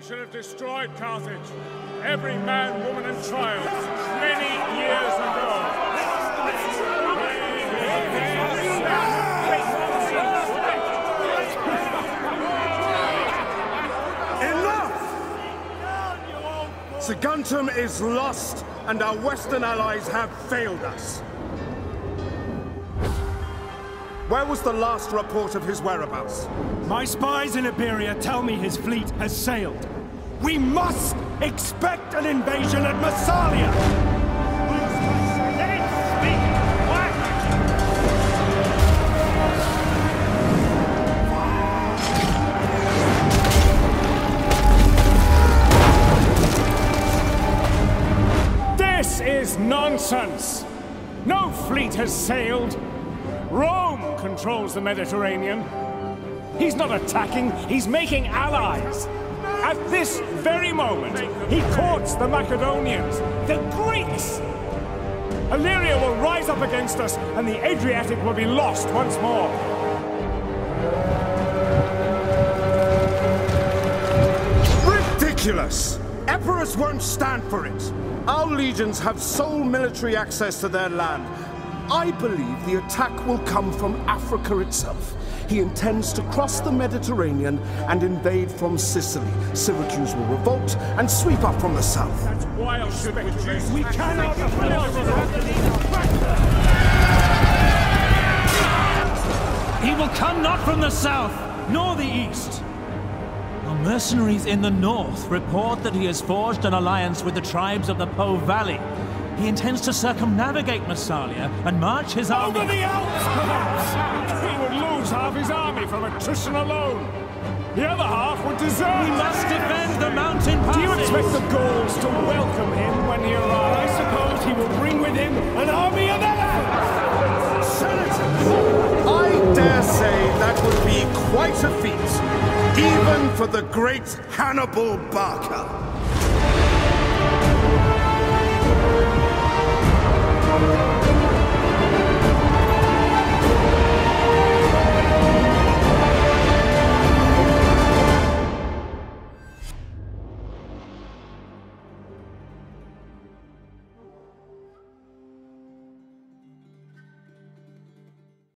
should have destroyed Carthage, every man, woman, and child, many years ago. Enough! Saguntum is lost, and our Western allies have failed us. Where was the last report of his whereabouts? My spies in Iberia tell me his fleet has sailed. We must expect an invasion at Massalia! This is nonsense! No fleet has sailed. Rome controls the Mediterranean. He's not attacking, he's making allies. At this very moment, he courts the Macedonians, the Greeks. Illyria will rise up against us, and the Adriatic will be lost once more. Ridiculous! Epirus won't stand for it. Our legions have sole military access to their land. I believe the attack will come from Africa itself. He intends to cross the Mediterranean and invade from Sicily. Syracuse will revolt and sweep up from the south. That's wild speculation. We cannot He will come not from the south, nor the east. Our mercenaries in the north report that he has forged an alliance with the tribes of the Po Valley. He intends to circumnavigate Massalia and march his army. Over the Alps, perhaps! He would lose half his army from attrition alone. The other half would desert. We must defend the mountain passes. Do you expect the Gauls to welcome him when he arrives? I suppose he will bring with him an army of elephants! Senators, I dare say that would be quite a feat, even for the great Hannibal Barca.